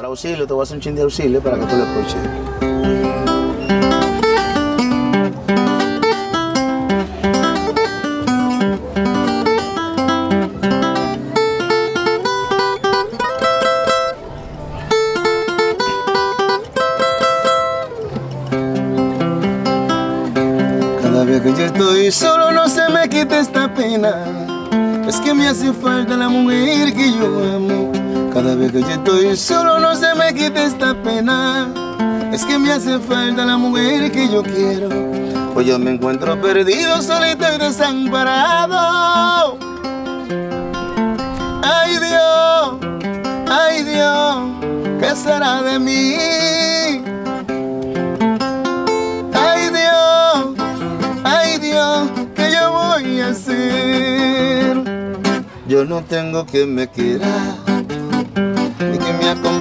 Para auxilio, te voy a hacer un chin de auxilio para que tú lo escuches. Cada vez que yo estoy solo no se me quita esta pena. Es que me hace falta la mujer que yo estoy solo no se me quita esta pena. Es que me hace falta la mujer que yo quiero. Pues yo me encuentro perdido, solito y desamparado. Ay Dios, ay Dios, ¿qué será de mí? Ay Dios, ay Dios, ¿qué yo voy a hacer? Yo no tengo que me quiera,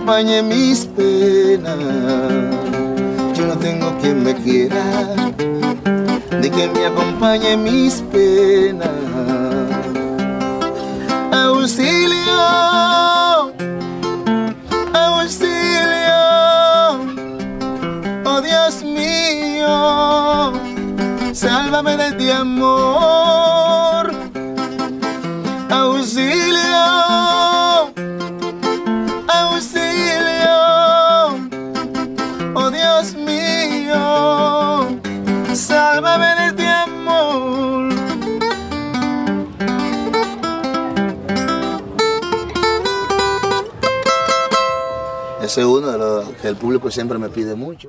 acompañe mis penas. Yo no tengo que me quiera, ni que me acompañe mis penas. Auxilio, auxilio, oh Dios mío, sálvame de ti amor. Auxilio, auxilio, amor. Ese es uno de los que el público siempre me pide mucho.